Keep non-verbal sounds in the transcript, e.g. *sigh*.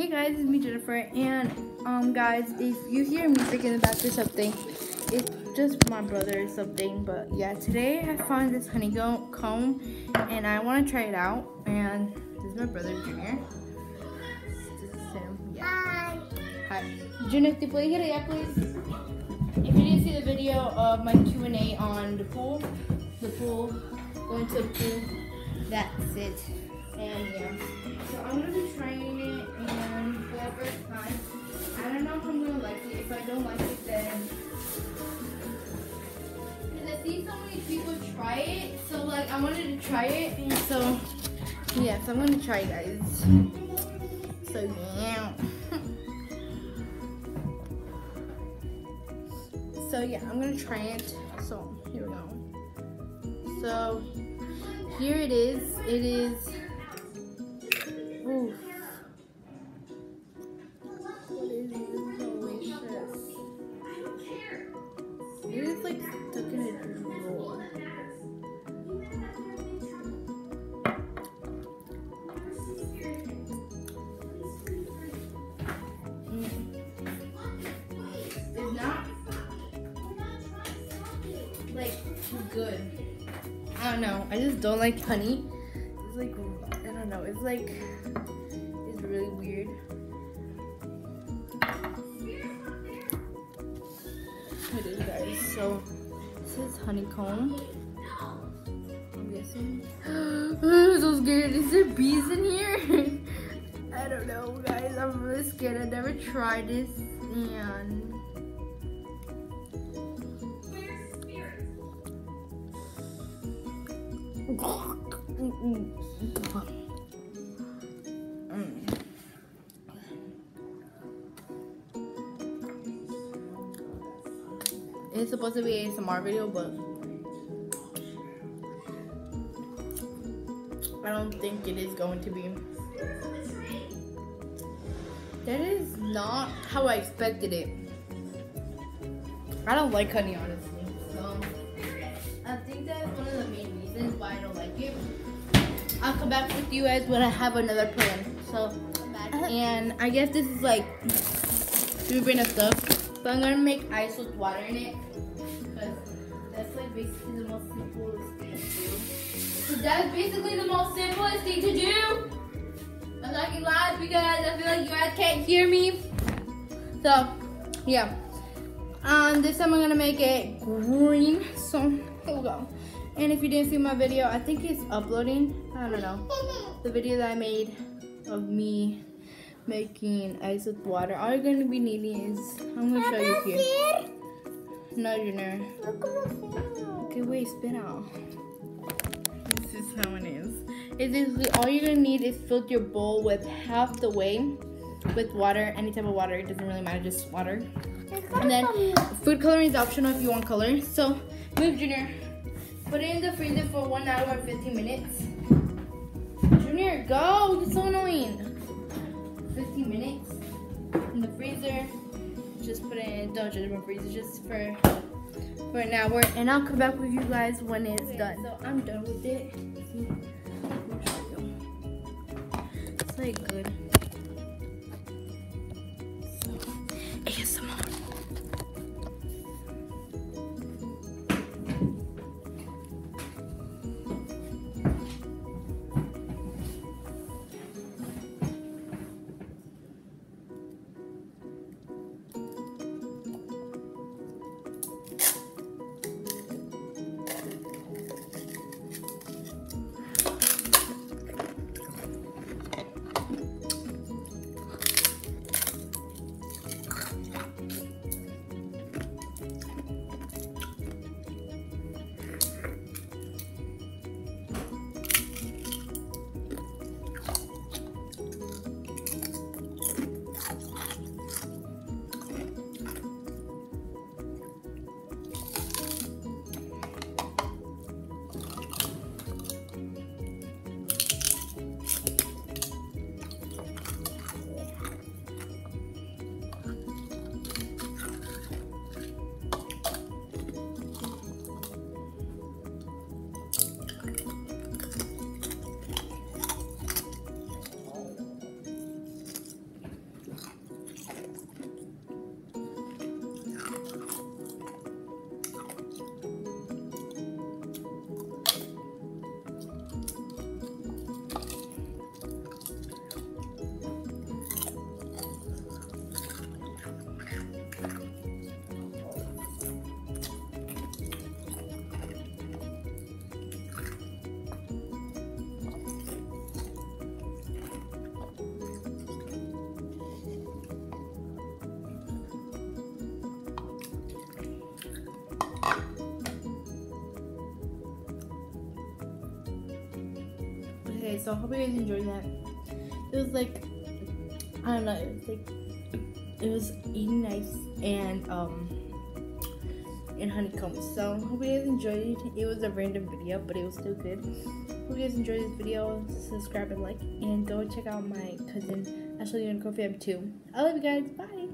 Hey guys, it's me Jennifer, and um guys, if you hear music in the back or something, it's just my brother or something. But yeah, today I found this honeycomb comb, and I want to try it out. And this is my brother Junior. This is him. Yeah. Hi. Hi. Junior, you play here, yeah, please? If you didn't see the video of my Q&A on the pool, the pool, going to the pool, that's it. And yeah, so I'm gonna be trying it and for the first time, I don't know if I'm gonna like it. If I don't like it, then because I see so many people try it, so like I wanted to try it, and so yeah, so I'm gonna try, it, guys. So yeah. So yeah, I'm gonna try it. So here we go. So here it is. It is. Like good. I don't know. I just don't like honey. It's like I don't know. It's like it's really weird. It is, guys. So this is honeycomb. I'm guessing. *gasps* I'm so scared. Is there bees in here? *laughs* I don't know, guys. I'm really scared. I never tried this, and It's supposed to be a ASMR video, but I don't think it is going to be. That is not how I expected it. I don't like honey, honestly. So I think that's why I don't like it. I'll come back with you guys when I have another plan. So, and I guess this is like three brain of stuff. But I'm gonna make ice with water in it. Because that's like basically the most simplest thing to do. So that's basically the most simplest thing to do. I'm talking loud because I feel like you guys can't hear me. So, yeah. Um, this time I'm gonna make it green. So, here we go. And if you didn't see my video, I think it's uploading. I don't know. The video that I made of me making ice with water. All you're gonna be needing is I'm gonna show you here. No, you're not. Okay, wait, spit out. This is how it is. It's basically all you're gonna need is fill your bowl with half the way with water, any type of water. It doesn't really matter, just water. And then food coloring is optional if you want color. So move, Junior. Put it in the freezer for one hour and 15 minutes. Junior, go! You're so annoying. 15 minutes in the freezer. Just put it in, don't judge my freezer, just for for an hour. And I'll come back with you guys when it's done. So I'm done with it. See? I'll show you. It's like good. So I hope you guys enjoyed that. It was like I don't know, it was like it was eating nice and um and honeycomb. So hope you guys enjoyed it. It was a random video, but it was still good. Hope you guys enjoyed this video. Subscribe and like and go check out my cousin Ashley and Kofi too. I love you guys. Bye.